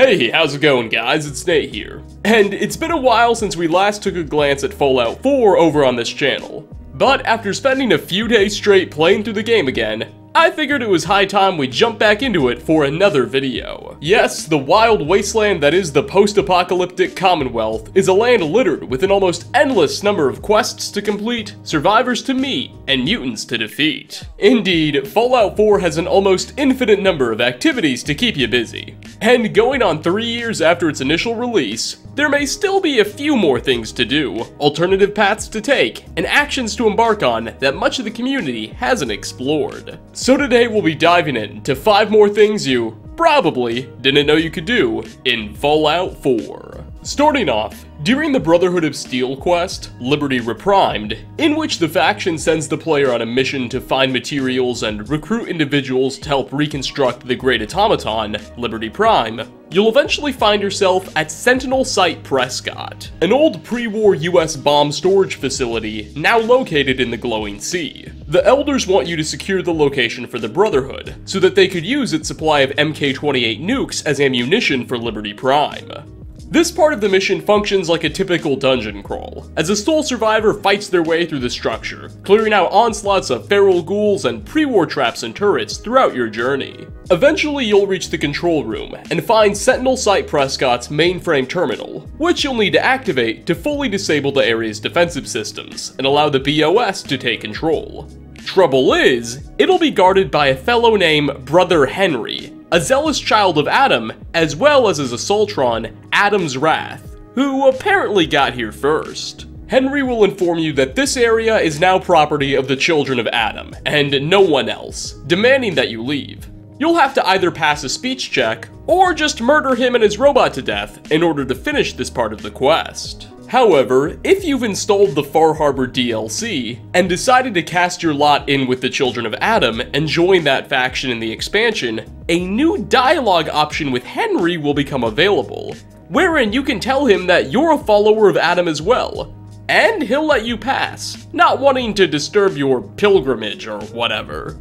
Hey, how's it going guys? It's Nate here. And it's been a while since we last took a glance at Fallout 4 over on this channel. But after spending a few days straight playing through the game again, I figured it was high time we jump back into it for another video. Yes, the wild wasteland that is the post-apocalyptic Commonwealth is a land littered with an almost endless number of quests to complete, survivors to meet, and mutants to defeat. Indeed, Fallout 4 has an almost infinite number of activities to keep you busy. And going on three years after its initial release, there may still be a few more things to do, alternative paths to take, and actions to embark on that much of the community hasn't explored. So today we'll be diving into 5 more things you probably didn't know you could do in Fallout 4. Starting off, during the Brotherhood of Steel quest, Liberty Reprimed, in which the faction sends the player on a mission to find materials and recruit individuals to help reconstruct the Great Automaton, Liberty Prime, you'll eventually find yourself at Sentinel Site Prescott, an old pre-war US bomb storage facility now located in the Glowing Sea. The Elders want you to secure the location for the Brotherhood, so that they could use its supply of MK-28 nukes as ammunition for Liberty Prime. This part of the mission functions like a typical dungeon crawl, as a sole survivor fights their way through the structure, clearing out onslaughts of feral ghouls and pre-war traps and turrets throughout your journey. Eventually you'll reach the control room and find Sentinel Site Prescott's mainframe terminal, which you'll need to activate to fully disable the area's defensive systems and allow the BOS to take control. Trouble is, it'll be guarded by a fellow named Brother Henry, a zealous child of Atom, as well as his Assaultron, Atom's Wrath, who apparently got here first. Henry will inform you that this area is now property of the children of Atom, and no one else, demanding that you leave. You'll have to either pass a speech check, or just murder him and his robot to death in order to finish this part of the quest. However, if you've installed the Far Harbor DLC and decided to cast your lot in with the Children of Atom and join that faction in the expansion, a new dialogue option with Henry will become available, wherein you can tell him that you're a follower of Atom as well, and he'll let you pass, not wanting to disturb your pilgrimage or whatever.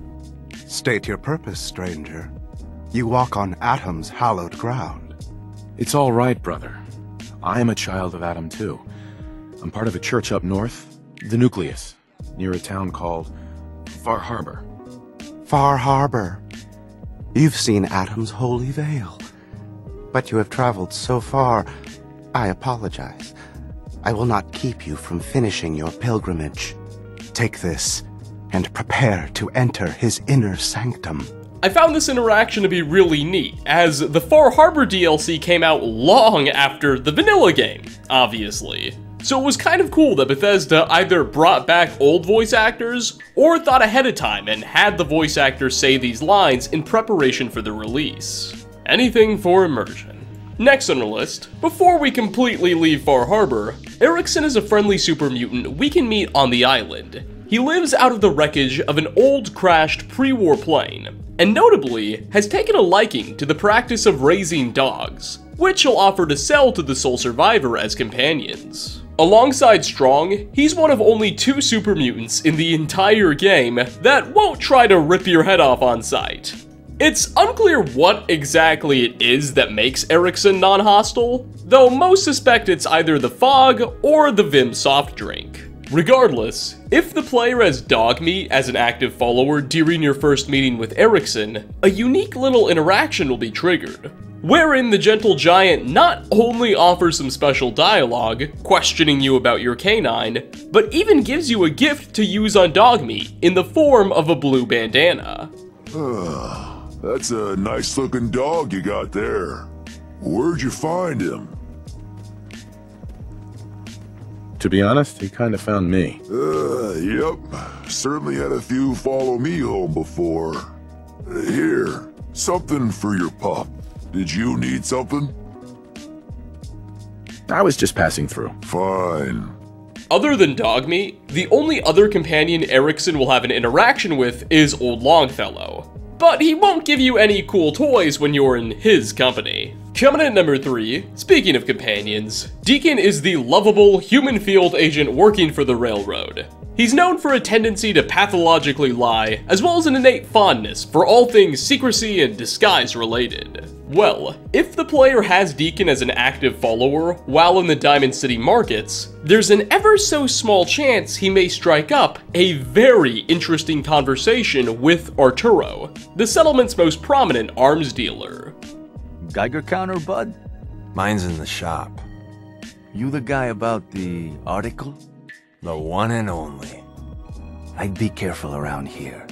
State your purpose, stranger. You walk on Atom's hallowed ground. It's all right, brother. I am a child of Atom too. I'm part of a church up north, the Nucleus, near a town called Far Harbor. Far Harbor. You've seen Atom's holy veil. But you have traveled so far, I apologize. I will not keep you from finishing your pilgrimage. Take this, and prepare to enter his inner sanctum. I found this interaction to be really neat, as the Far Harbor DLC came out long after the vanilla game, obviously. So it was kind of cool that Bethesda either brought back old voice actors, or thought ahead of time and had the voice actors say these lines in preparation for the release. Anything for immersion. Next on the list, before we completely leave Far Harbor, Erickson is a friendly super mutant we can meet on the island. He lives out of the wreckage of an old crashed pre-war plane, and notably has taken a liking to the practice of raising dogs, which he'll offer to sell to the sole survivor as companions. Alongside Strong, he's one of only two super mutants in the entire game that won't try to rip your head off on sight. It's unclear what exactly it is that makes Erickson non-hostile, though most suspect it's either the fog or the Vim soft drink. Regardless, if the player has Dogmeat as an active follower during your first meeting with Erickson, a unique little interaction will be triggered, wherein the gentle giant not only offers some special dialogue, questioning you about your canine, but even gives you a gift to use on Dogmeat in the form of a blue bandana. That's a nice looking dog you got there. Where'd you find him? To be honest, he kind of found me. Uh, yep. Certainly had a few follow me home before. Here, something for your pup. Did you need something? I was just passing through. Fine. Other than Dogmeat, the only other companion Erickson will have an interaction with is Old Longfellow. But he won't give you any cool toys when you're in his company. Coming in number 3, speaking of companions, Deacon is the lovable human field agent working for the railroad. He's known for a tendency to pathologically lie, as well as an innate fondness for all things secrecy and disguise related. Well, if the player has Deacon as an active follower while in the Diamond City markets, there's an ever so small chance he may strike up a very interesting conversation with Arturo, the settlement's most prominent arms dealer. Geiger counter, bud? Mine's in the shop. You the guy about the article? The one and only. I'd be careful around here.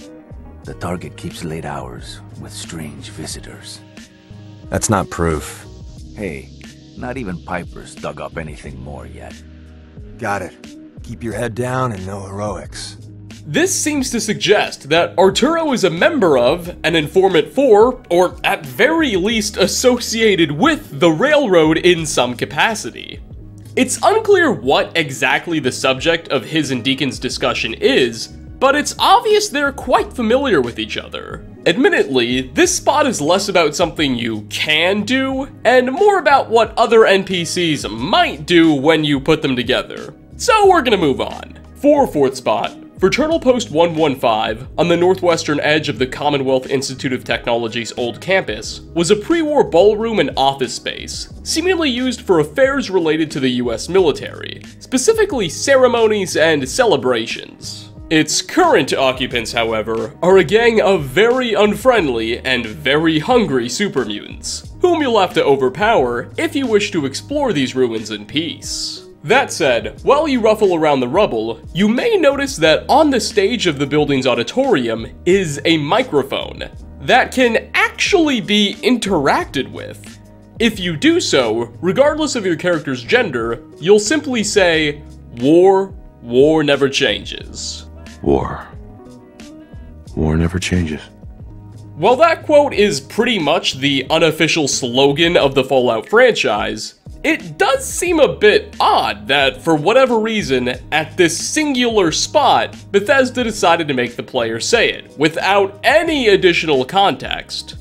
The target keeps late hours with strange visitors. That's not proof. Hey, not even Piper's dug up anything more yet. Got it. Keep your head down and no heroics. This seems to suggest that Arturo is a member of, an informant for, or at very least associated with the railroad in some capacity. It's unclear what exactly the subject of his and Deacon's discussion is, but it's obvious they're quite familiar with each other. Admittedly, this spot is less about something you can do, and more about what other NPCs might do when you put them together. So we're gonna move on. For fourth spot, Fraternal Post 115, on the northwestern edge of the Commonwealth Institute of Technology's old campus, was a pre-war ballroom and office space, seemingly used for affairs related to the US military, specifically ceremonies and celebrations. Its current occupants, however, are a gang of very unfriendly and very hungry super mutants, whom you'll have to overpower if you wish to explore these ruins in peace. That said, while you ruffle around the rubble, you may notice that on the stage of the building's auditorium is a microphone that can actually be interacted with. If you do so, regardless of your character's gender, you'll simply say, War, war never changes. War. War never changes. While that quote is pretty much the unofficial slogan of the Fallout franchise, it does seem a bit odd that, for whatever reason, at this singular spot, Bethesda decided to make the player say it, without any additional context.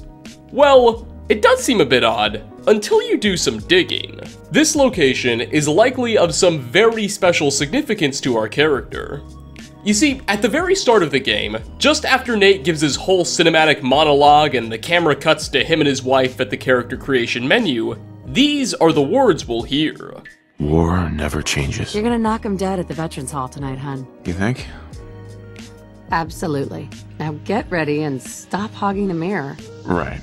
Well, it does seem a bit odd, until you do some digging. This location is likely of some very special significance to our character. You see, at the very start of the game, just after Nate gives his whole cinematic monologue and the camera cuts to him and his wife at the character creation menu, these are the words we'll hear. War never changes. You're gonna knock him dead at the Veterans Hall tonight, hun. You think? Absolutely. Now get ready and stop hogging the mirror. Right.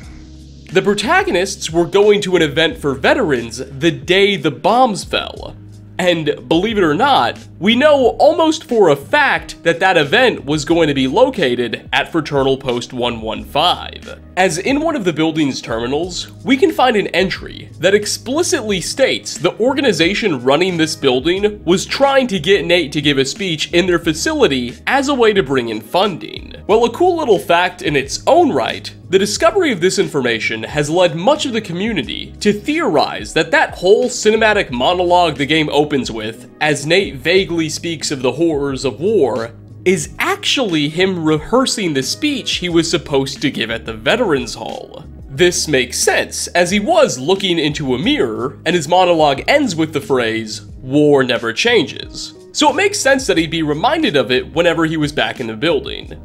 The protagonists were going to an event for veterans the day the bombs fell. And believe it or not, we know almost for a fact that that event was going to be located at Fraternal Post 115. As in one of the building's terminals, we can find an entry that explicitly states the organization running this building was trying to get Nate to give a speech in their facility as a way to bring in funding. Well, a cool little fact in its own right, the discovery of this information has led much of the community to theorize that that whole cinematic monologue the game opens with, as Nate vaguely speaks of the horrors of war, is actually him rehearsing the speech he was supposed to give at the Veterans Hall. This makes sense, as he was looking into a mirror, and his monologue ends with the phrase, War never changes. So it makes sense that he'd be reminded of it whenever he was back in the building.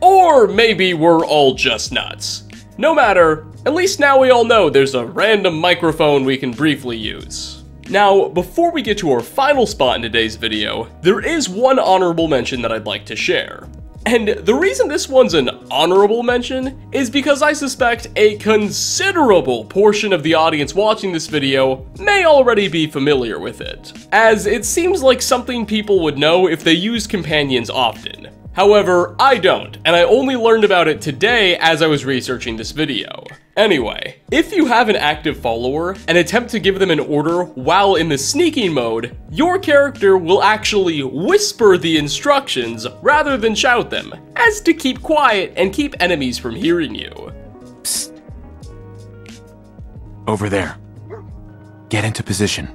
Or maybe we're all just nuts. No matter, at least now we all know there's a random microphone we can briefly use. Now, before we get to our final spot in today's video, there is one honorable mention that I'd like to share. And the reason this one's an honorable mention is because I suspect a considerable portion of the audience watching this video may already be familiar with it, as it seems like something people would know if they use companions often. However, I don't, and I only learned about it today as I was researching this video. Anyway, if you have an active follower and attempt to give them an order while in the sneaking mode, your character will actually whisper the instructions rather than shout them, as to keep quiet and keep enemies from hearing you. Psst. Over there. Get into position.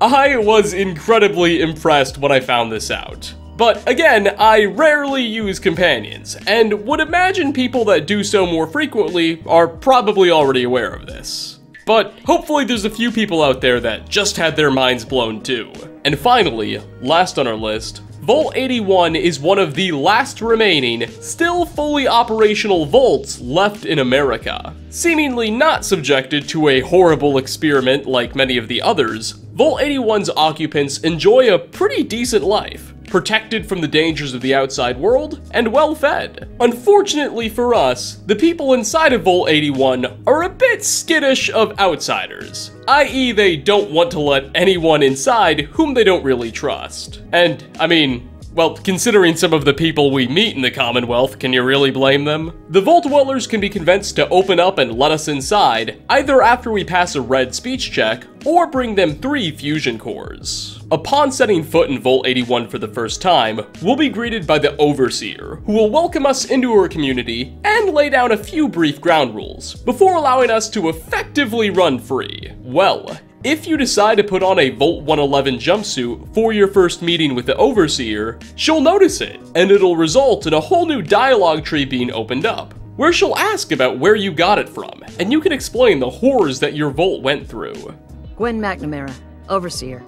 I was incredibly impressed when I found this out. But again, I rarely use companions, and would imagine people that do so more frequently are probably already aware of this. But hopefully there's a few people out there that just had their minds blown too. And finally, last on our list, Vault 81 is one of the last remaining, still fully operational vaults left in America. Seemingly not subjected to a horrible experiment like many of the others, Vault 81's occupants enjoy a pretty decent life protected from the dangers of the outside world, and well fed. Unfortunately for us, the people inside of Vault 81 are a bit skittish of outsiders, i.e., they don't want to let anyone inside whom they don't really trust. And, I mean, well, considering some of the people we meet in the Commonwealth, can you really blame them? The Vault Dwellers can be convinced to open up and let us inside, either after we pass a red speech check, or bring them three fusion cores. Upon setting foot in Vault 81 for the first time, we'll be greeted by the Overseer, who will welcome us into her community and lay down a few brief ground rules, before allowing us to effectively run free. Well, if you decide to put on a Vault 111 jumpsuit for your first meeting with the Overseer, she'll notice it, and it'll result in a whole new dialogue tree being opened up, where she'll ask about where you got it from, and you can explain the horrors that your Vault went through. Gwen McNamara, Overseer.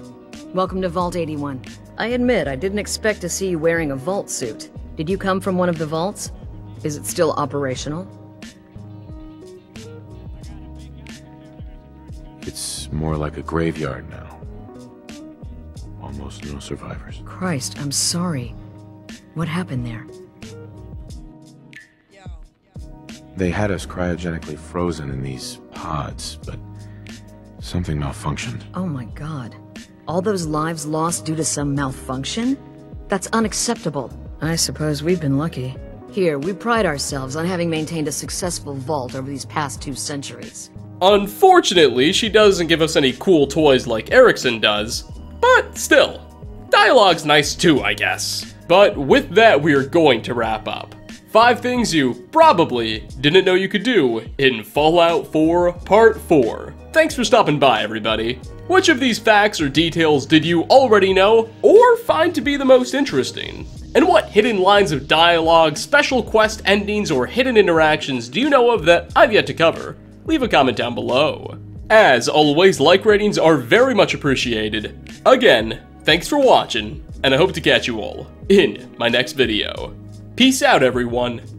Welcome to Vault 81. I admit, I didn't expect to see you wearing a Vault suit. Did you come from one of the vaults? Is it still operational? It's more like a graveyard now. Almost no survivors. Christ, I'm sorry. What happened there? They had us cryogenically frozen in these pods, but something malfunctioned. Oh my god. All those lives lost due to some malfunction? That's unacceptable. I suppose we've been lucky. Here, we pride ourselves on having maintained a successful vault over these past two centuries. Unfortunately, she doesn't give us any cool toys like Erickson does, but still, dialogue's nice too, I guess. But with that, we are going to wrap up. Five things you probably didn't know you could do in Fallout 4 Part 4. Thanks for stopping by, everybody. Which of these facts or details did you already know or find to be the most interesting? And what hidden lines of dialogue, special quest endings, or hidden interactions do you know of that I've yet to cover? Leave a comment down below. As always, like ratings are very much appreciated. Again, thanks for watching, and I hope to catch you all in my next video. Peace out, everyone.